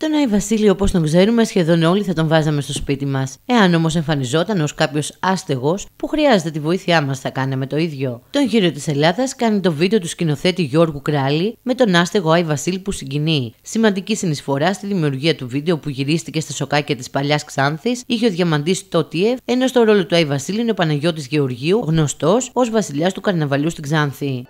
Τον Άι Βασίλειο, όπως τον ξέρουμε, σχεδόν όλοι θα τον βάζαμε στο σπίτι μας. Εάν όμως εμφανιζόταν ως κάποιος άστεγος που χρειάζεται τη βοήθειά μας, θα κάναμε το ίδιο. Τον γύρο της Ελλάδας κάνει το βίντεο του σκηνοθέτη Γιώργου Κράλη με τον άστεγο Άι Βασίλη που συγκινεί. Σημαντική συνεισφορά στη δημιουργία του βίντεο που γυρίστηκε στα σοκάκια της παλιάς Ξάνθης είχε ο Διαμαντής Τότιεφ, ενώ στο ρόλο του Άι Βασίλη είναι ο Παναγιώτης Γεωργίου, γνωστός ως βασιλιάς του καρναβαλιού στην Ξάνθη.